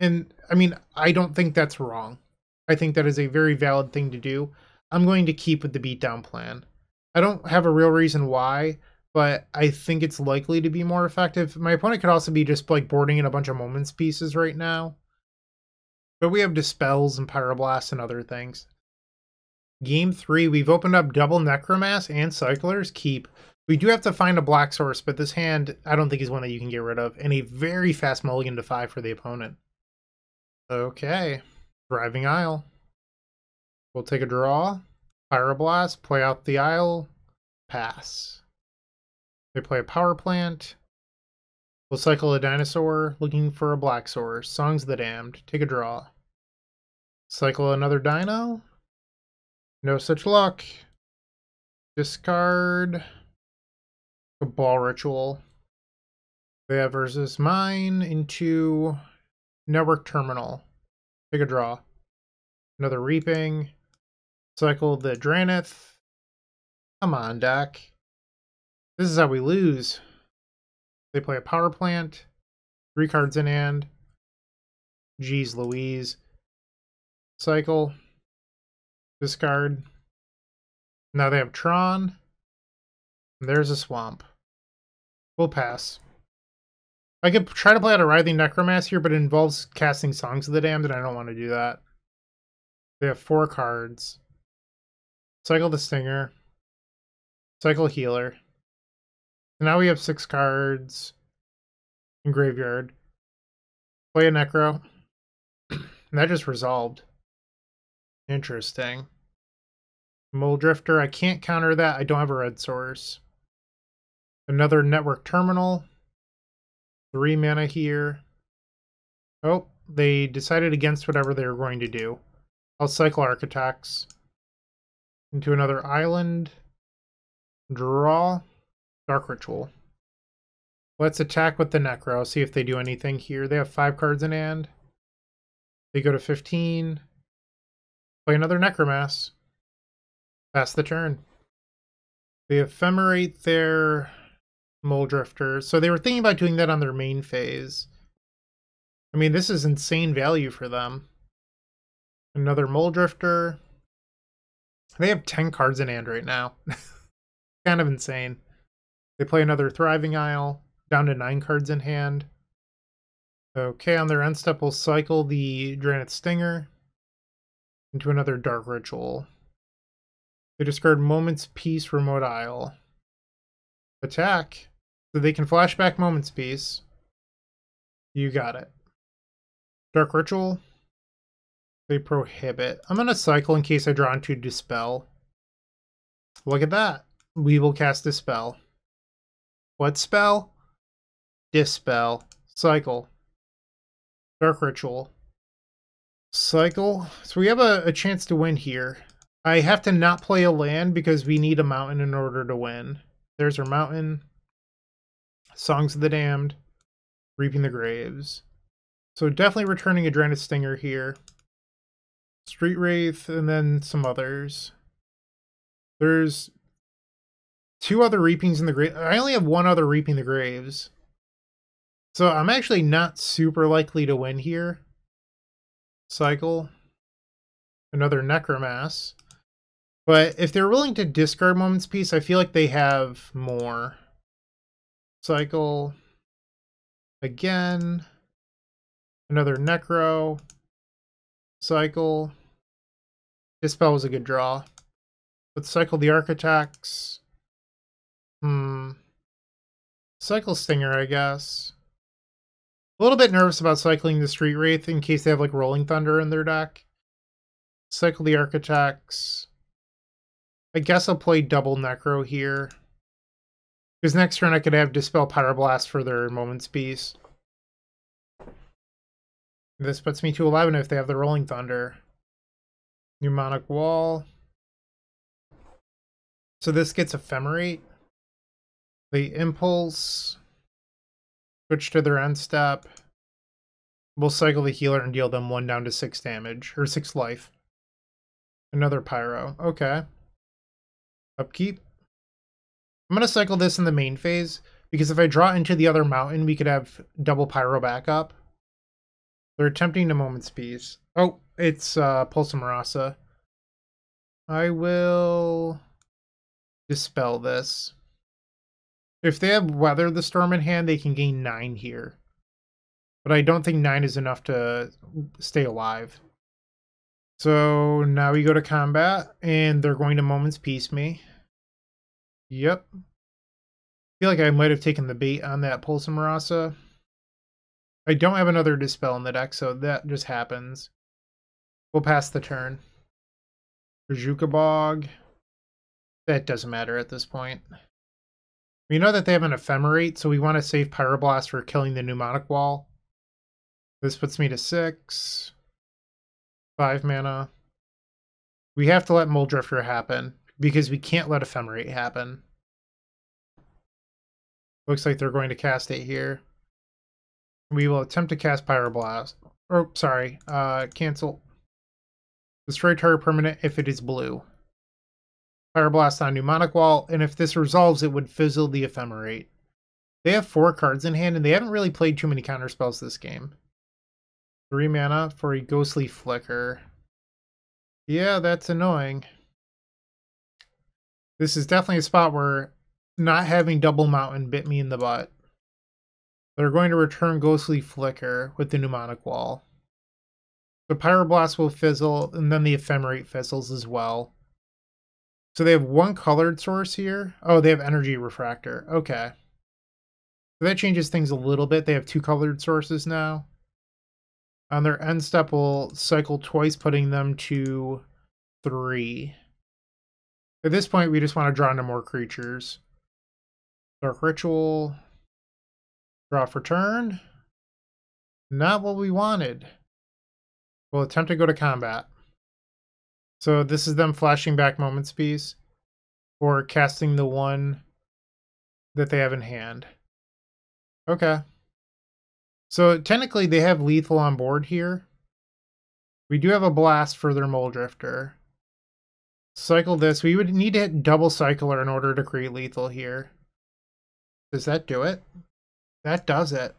and I mean, I don't think that's wrong. I think that is a very valid thing to do. I'm going to keep with the beatdown plan. I don't have a real reason why, but I think it's likely to be more effective. My opponent could also be just like boarding in a bunch of Moment's Peaces right now. But we have Dispels and Pyroblast and other things. Game three, we've opened up double Necromass and Cycler's Keep. We do have to find a black source, but this hand I don't think is one that you can get rid of. And a very fast mulligan to five for the opponent. Okay. Thriving Isle. We'll take a draw. Pyroblast, play out the Isle, pass. They play a power plant. We'll cycle a dinosaur, looking for a black source. Songs of the Damned, take a draw. Cycle another dino. No such luck. Discard. A ball ritual. They Urza's Mine into network terminal. Take a draw. Another reaping. Cycle the Drannith. Come on, Doc. This is how we lose. They play a power plant. Three cards in hand. Jeez Louise. Cycle. Discard. Now they have Tron. There's a swamp. We'll pass. I could try to play out a Writhing Necromass here, but it involves casting Songs of the Damned, and I don't want to do that. They have four cards. Cycle the Stinger. Cycle Healer. So now we have six cards in Graveyard. Play a Necro. and that just resolved. Interesting. Mulldrifter, I can't counter that. I don't have a red source. Another network terminal. Three mana here. Oh, they decided against whatever they were going to do. I'll cycle Architects into another island. Draw. Dark Ritual. Let's attack with the Necro, see if they do anything here. They have five cards in hand. They go to 15. Play another Necromass. Pass the turn. They ephemerate their Mulldrifter. So they were thinking about doing that on their main phase. I mean, this is insane value for them. Another Mulldrifter. They have 10 cards in hand right now. kind of insane. They play another Thriving Isle, down to 9 cards in hand. Okay, on their end step, we'll cycle the Drannith Stinger into another Dark Ritual. They discard Moment's Peace Remote Isle. Attack. So they can flashback Moment's Peace. You got it. Dark Ritual. They prohibit. I'm going to cycle in case I draw into Dispel. Look at that. We will cast Dispel. What spell? Dispel. Cycle. Dark Ritual. Cycle. So we have a, a chance to win here. I have to not play a land because we need a mountain in order to win. There's our mountain. Songs of the Damned. Reaping the Graves. So definitely returning a Drannith Stinger here. Street Wraith, and then some others. There's two other Reapings in the Grave. I only have one other Reaping the Graves. So I'm actually not super likely to win here. Cycle. Another Necromass. But if they're willing to discard Moment's Peace, I feel like they have more. Cycle. Again. Another Necro. Cycle. Dispel was a good draw. Let's cycle the Architects. Hmm. Cycle Stinger, I guess. A little bit nervous about cycling the Street Wraith in case they have like Rolling Thunder in their deck. Cycle the Architects. I guess I'll play double Necro here. Because next turn I could have Dispel Pyroblast for their Moment's Peace. This puts me to 11 if they have the Rolling Thunder. Mnemonic Wall. So this gets Ephemerate. The Impulse. Switch to their end step. We'll cycle the healer and deal them one down to six damage, or six life. Another Pyro. Okay. Upkeep. I'm going to cycle this in the main phase, because if I draw into the other mountain, we could have double Pyro backup. They're attempting to Moment's Peace. Oh, it's uh, Pulse Murasa. I will dispel this. If they have Weather the Storm in hand, they can gain 9 here. But I don't think 9 is enough to stay alive. So now we go to combat, and they're going to Moment's Peace me. Yep. I feel like I might have taken the bait on that Pulse Murasa. I don't have another Dispel in the deck, so that just happens. We'll pass the turn. Bojuka Bog. That doesn't matter at this point. We know that they have an Ephemerate, so we want to save Pyroblast for killing the Mnemonic Wall. This puts me to six. Five mana. We have to let Mulldrifter happen, because we can't let Ephemerate happen. Looks like they're going to cast it here. We will attempt to cast Pyroblast. Oh, sorry. Uh, cancel. Destroy target permanent if it is blue. Pyroblast on Mnemonic Wall, and if this resolves, it would fizzle the Ephemerate. They have four cards in hand, and they haven't really played too many counterspells this game. Three mana for a Ghostly Flicker. Yeah, that's annoying. This is definitely a spot where not having Double Mountain bit me in the butt. They're going to return Ghostly Flicker with the Mnemonic Wall. The Pyroblast will fizzle, and then the Ephemerate fizzles as well. So they have one colored source here. Oh, they have Energy Refractor. Okay. So that changes things a little bit. They have two colored sources now. On their end step, we'll cycle twice, putting them to three. At this point, we just want to draw into more creatures. Dark Ritual. Draw for turn. Not what we wanted. We'll attempt to go to combat. So this is them flashing back Moment's Peace or casting the one that they have in hand. Okay. So technically they have lethal on board here. We do have a blast for their Mulldrifter. Cycle this. We would need to hit double cycler in order to create lethal here. Does that do it? That does it.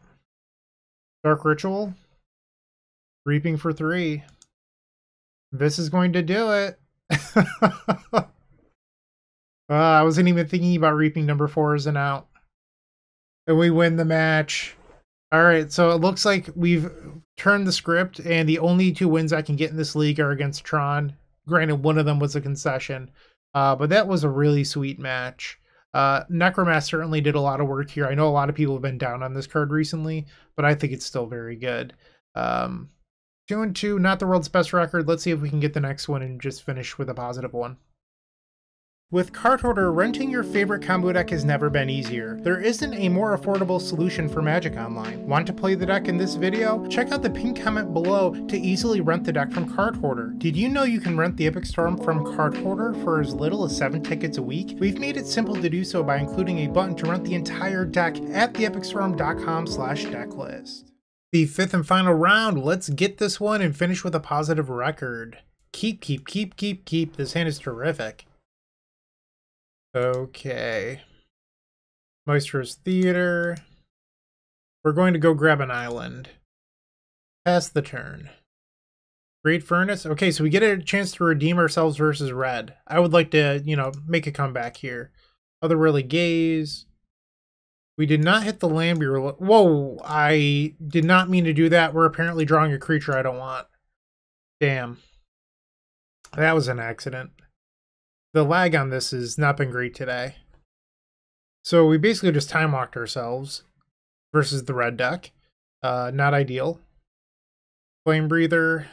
Dark Ritual. Reaping for three. This is going to do it. uh, I wasn't even thinking about reaping number four as an out. And we win the match. All right, so it looks like we've turned the script, and the only two wins I can get in this league are against Tron. Granted, one of them was a concession, uh, but that was a really sweet match. Uh, Necromass certainly did a lot of work here. I know a lot of people have been down on this card recently, but I think it's still very good. Um, Two and two, not the world's best record. Let's see if we can get the next one and just finish with a positive one. With Cardhoarder, renting your favorite combo deck has never been easier. There isn't a more affordable solution for Magic Online. Want to play the deck in this video? Check out the pinned comment below to easily rent the deck from Cardhoarder. Did you know you can rent the Epic Storm from Cardhoarder for as little as 7 tickets a week? We've made it simple to do so by including a button to rent the entire deck at theepicstorm.com slash decklist. The fifth and final round, let's get this one and finish with a positive record. Keep, keep, keep, keep, keep. This hand is terrific. Okay. Maestro's Theater. We're going to go grab an island. Pass the turn. Great Furnace. Okay, so we get a chance to redeem ourselves versus red. I would like to, you know, make a comeback here. Otherworldly Gaze. We did not hit the land we were... Whoa! I did not mean to do that. We're apparently drawing a creature I don't want. Damn. That was an accident the lag on this has not been great today. So we basically just time locked ourselves versus the red deck. Uh, not ideal. Flamebreather.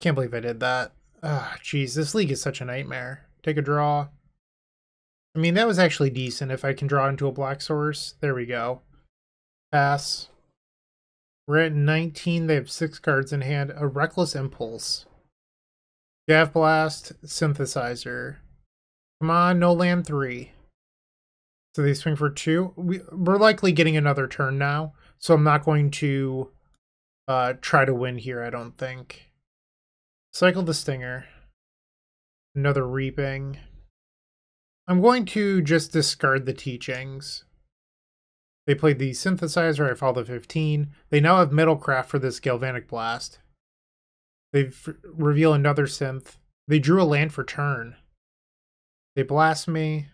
Can't believe I did that. Ah, jeez, this league is such a nightmare. Take a draw. I mean, that was actually decent if I can draw into a black source. There we go. Pass. We're at 19. They have six cards in hand. A Reckless Impulse. Gav Blast, Synthesizer. Come on, no land three. So they swing for two. We, we're likely getting another turn now, so I'm not going to uh, try to win here, I don't think. Cycle the Stinger. Another Reaping. I'm going to just discard the teachings. They played the Synthesizer, I followed the 15. They now have Metalcraft for this Galvanic Blast. They reveal another synth. They drew a land for turn. They blast me.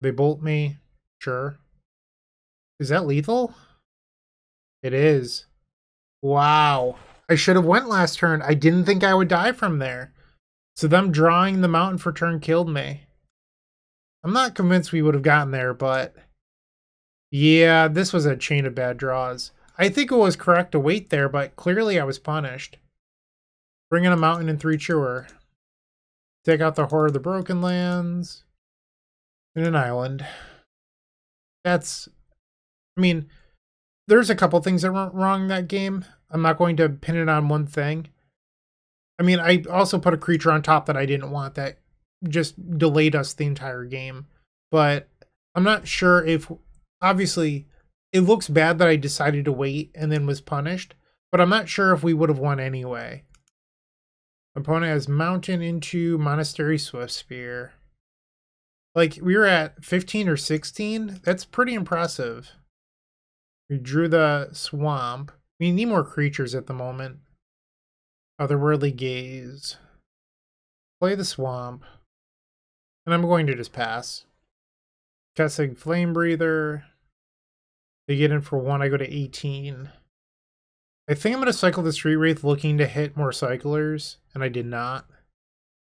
They bolt me. Sure. Is that lethal? It is. Wow. I should have went last turn. I didn't think I would die from there. So them drawing the mountain for turn killed me. I'm not convinced we would have gotten there, but yeah, this was a chain of bad draws. I think it was correct to wait there, but clearly I was punished. Bring in a mountain and three chewer. Take out the Horror of the Broken Lands. And an island. That's, I mean, there's a couple things that went wrong that game. I'm not going to pin it on one thing. I mean, I also put a creature on top that I didn't want that just delayed us the entire game. But I'm not sure if, obviously, it looks bad that I decided to wait and then was punished, but I'm not sure if we would have won anyway. Opponent has Mountain into Monastery Swiftspear. Like, we were at 15 or 16. That's pretty impressive. We drew the Swamp. We need more creatures at the moment. Otherworldly Gaze. Play the Swamp. And I'm going to just pass. Kessig Flamebreather. They get in for one, I go to 18. I think I'm going to cycle the Street Wraith looking to hit more cyclers, and I did not.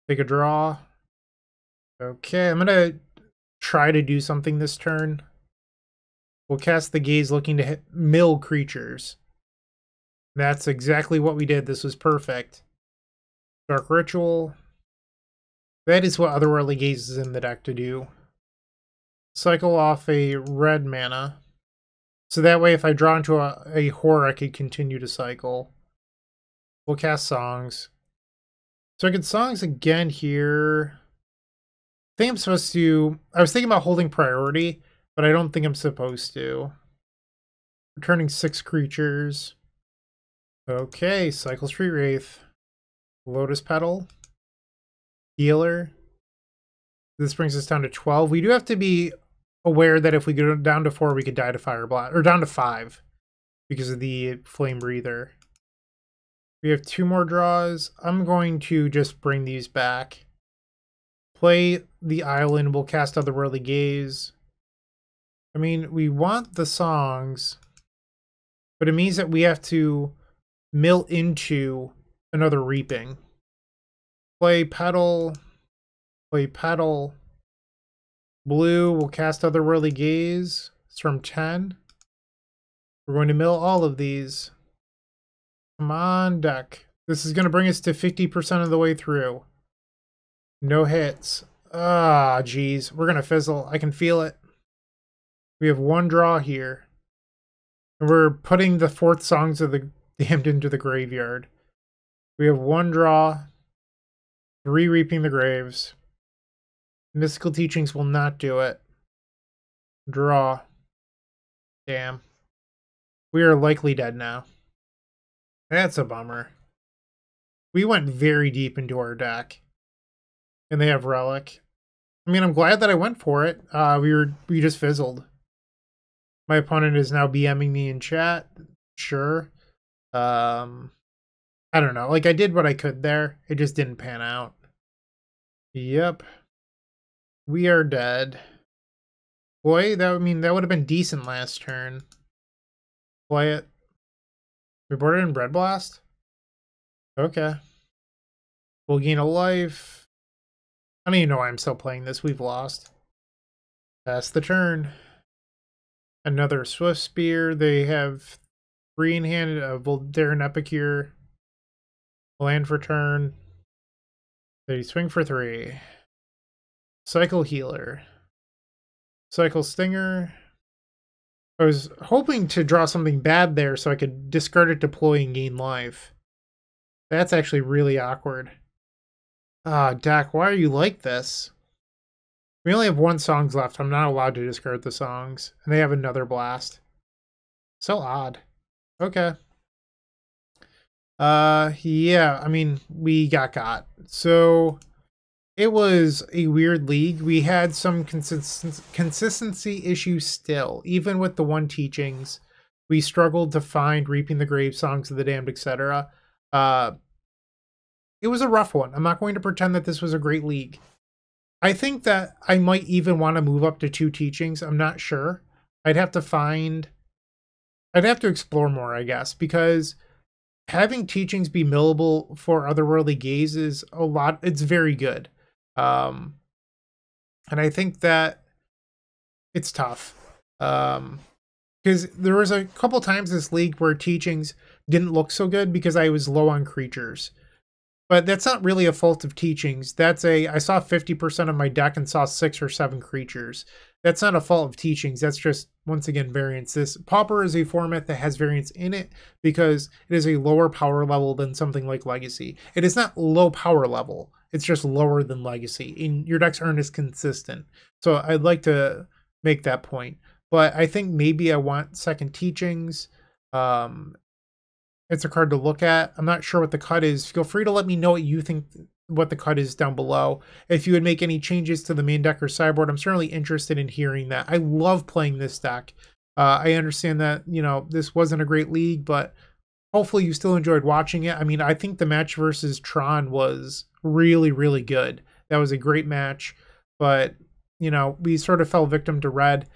Take a draw. Okay, I'm going to try to do something this turn. We'll cast the Gaze looking to hit mill creatures. That's exactly what we did. This was perfect. Dark Ritual. That is what Otherworldly Gaze is in the deck to do. Cycle off a red mana. So that way, if I draw into a, a horror, I could continue to cycle. We'll cast songs. So I could songs again here. I think I'm supposed to... I was thinking about holding priority, but I don't think I'm supposed to. Returning six creatures. Okay, Cycle Street Wraith. Lotus Petal. Healer. This brings us down to 12. We do have to be aware that if we go down to four, we could die to Fireblast, or down to five because of the flame breather. We have two more draws. I'm going to just bring these back. Play the island. We'll cast Otherworldly Gaze. I mean, we want the songs, but it means that we have to mill into another reaping. Play Petal. Play Petal. Blue will cast Otherworldly Gaze. It's from 10. We're going to mill all of these. Come on, deck. This is going to bring us to 50% of the way through. No hits. Ah, geez. We're going to fizzle. I can feel it. We have one draw here. And we're putting the fourth songs of the damned into the graveyard. We have one draw. Three reaping the graves. Mystical teachings will not do it. Draw. Damn. We are likely dead now. That's a bummer. We went very deep into our deck. And they have Relic. I mean, I'm glad that I went for it. Uh, we were we just fizzled. My opponent is now BMing me in chat. Sure. Um, I don't know. Like, I did what I could there. It just didn't pan out. Yep. We are dead. Boy, that would mean that would have been decent last turn. Play it. We boarded in Bread Blast? Okay. We'll gain a life. I don't even know why I'm still playing this. We've lost. That's the turn. Another Swiftspear. They have three in hand, a Voldaren Epicure. Land for turn. They swing for three. Cycle Healer. Cycle Stinger. I was hoping to draw something bad there so I could discard it, deploy, and gain life. That's actually really awkward. Ah, Dak, why are you like this? We only have one songs left. I'm not allowed to discard the songs. And they have another blast. So odd. Okay. Uh, yeah, I mean, we got got. So it was a weird league. We had some consist- consistency issues still, even with the one teachings. We struggled to find Reaping the Grave, Songs of the Damned, etc. Uh, it was a rough one. I'm not going to pretend that this was a great league. I think that I might even want to move up to two teachings. I'm not sure. I'd have to find, I'd have to explore more, I guess, because having teachings be millable for otherworldly gaze is a lot, it's very good. Um, and I think that it's tough. Um, because there was a couple times this league where teachings didn't look so good because I was low on creatures. But that's not really a fault of teachings. That's a I saw 50% of my deck and saw six or seven creatures. That's not a fault of teachings. That's just once again variance. This Pauper is a format that has variance in it because it is a lower power level than something like Legacy. It is not low power level. It's just lower than Legacy. And your deck's earn is consistent. So I'd like to make that point. But I think maybe I want second teachings. Um, it's a card to look at. I'm not sure what the cut is. Feel free to let me know what you think what the cut is down below. If you would make any changes to the main deck or sideboard, I'm certainly interested in hearing that. I love playing this deck. Uh, I understand that, you know, this wasn't a great league, but hopefully you still enjoyed watching it. I mean, I think the match versus Tron was really, really good. That was a great match, but you know, we sort of fell victim to Red.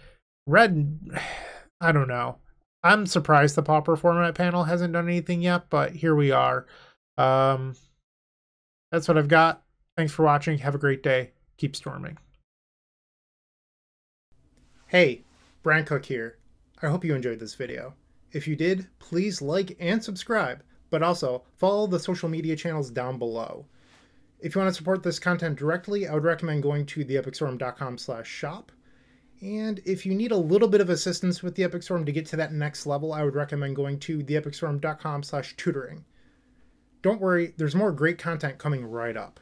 Red, I don't know. I'm surprised the Pauper format panel hasn't done anything yet, but here we are. Um, that's what I've got. Thanks for watching. Have a great day. Keep storming. Hey, Bryant Cook here. I hope you enjoyed this video. If you did, please like and subscribe, but also follow the social media channels down below. If you want to support this content directly, I would recommend going to theepicstorm.com slash shop. And if you need a little bit of assistance with the Epic Storm to get to that next level, I would recommend going to theepicstorm.com slash tutoring. Don't worry, there's more great content coming right up.